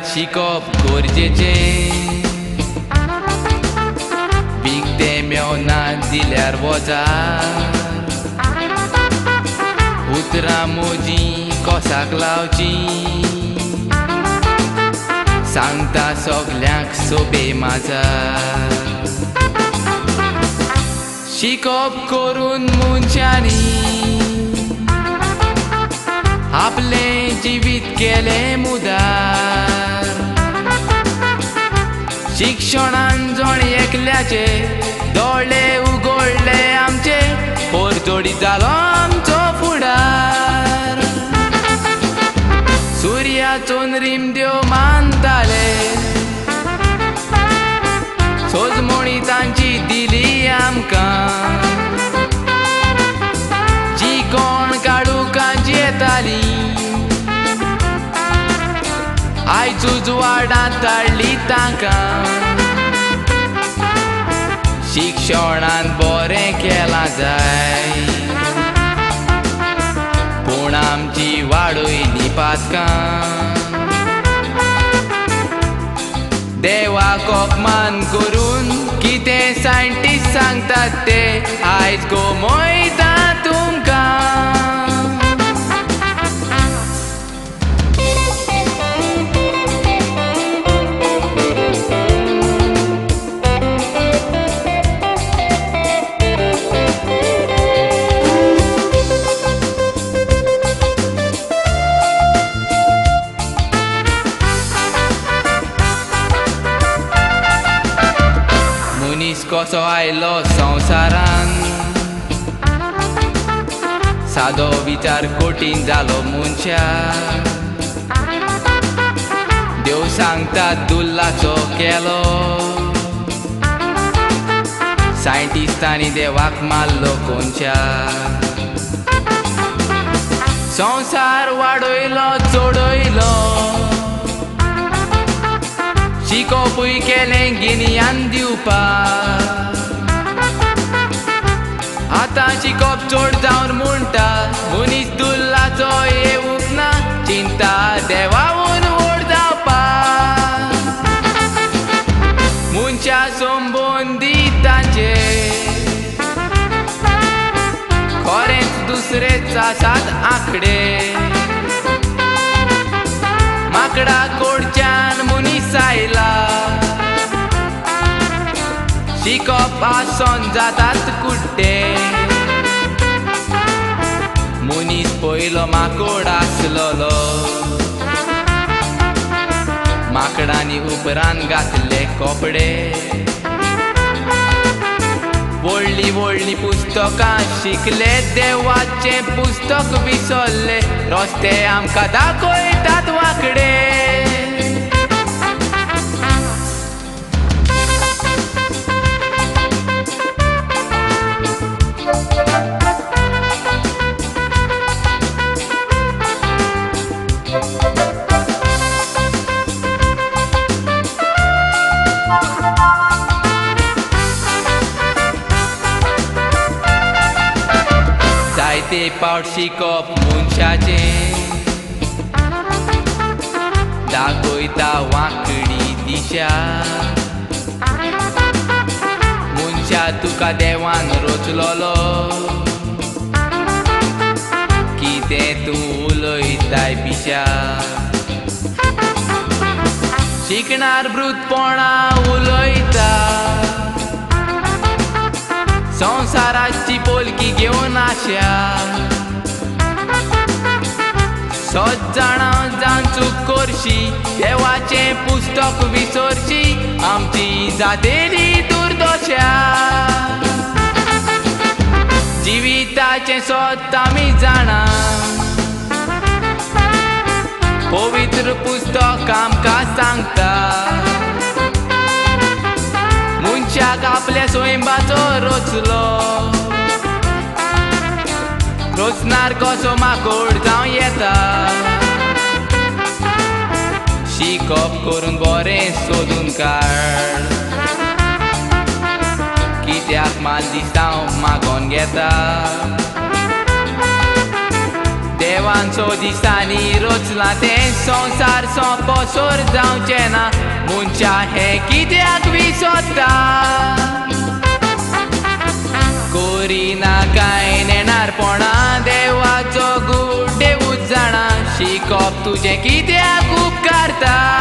वर्गात शिकप गरजेचें. विकते मेवना दिल्यार वजार उतरां मोजी कोसाक लावची. सांगता सगल्यांक सोबे माझा. शिकप करून मनशांनी आपले जिवीत केले मुदा. शिक्षणान जोण एकल्याचे दोळे उगडले आमचे पोरतोडी जालो आमचो फुडार सुर्याचोन रिमद्यो मानताले सोजमोणी तांची दिली आमकां आयज वाडांत धाडली तांकां. शिक्षणान बरें केलां जाय. पूण आमची वाडयली पातकां देवाक अपमान करून कितें सायंटिस्ट सांगतात ते. आयज गोमयता मनीस कसो आयलो संवसारान सादो विचार कठीण जालो मनशा देव सांगता दुल्लाचो केलो सायंटिस्टांनी देवाक मारलो कोणच्या संवसार वाडयलो चोडयलो शिकोपूय केलें गिन्यान दिवपाक जावन म्हणटा मनीस दुल्लाचो येवूंक ना चिंता देवावून व्हड जावपा मुनशा संबंदीत तांचे खरेंच दुसरेच आसात आंकडे. माकडा कोडच्यान मनीस आयला शिकप आसोन जातात कुड्डे पयलो माकोड आसलोलो माकडांनी उपरांत घातले कपडे. व्हडली व्हडली पुस्तकां शिकले देवाचे पुस्तक विसरले. रस्ते आमकां दाखयतात वांकडे. जायते पावट शिकप मनशाचें दाखयता वांकडी दिशा मनशा तुका देवान रचलोलो कितें तूं उलयताय पिशा शिकणार भृतपणा उलयता संवसाराची पोलकी घेवन आशा. सोद जाणा जाण चूक करशी देवाचें पुस्तक विसरशी आमची जातेली दुर्दशा. जिविताचें सोत आमी जाणा. पवित्र पुस्तक आमकां सांगता. मनशाक आपल्या स्वयंबाचो रचलो. रचणार कसो माकोड जावं येता. शिकप करून बरें सोदून काड कित्याक माल दिसता हांव मागोन घेता. देवांचो दिसांनी रचला तें संवसार सोंपोसोर जावचें ना मनशा हें कित्याक विसोदता कोरिना कांय नेणारपणा देवाचो गोड देवूच जाणा शिकप तुजें कित्याक उपकारता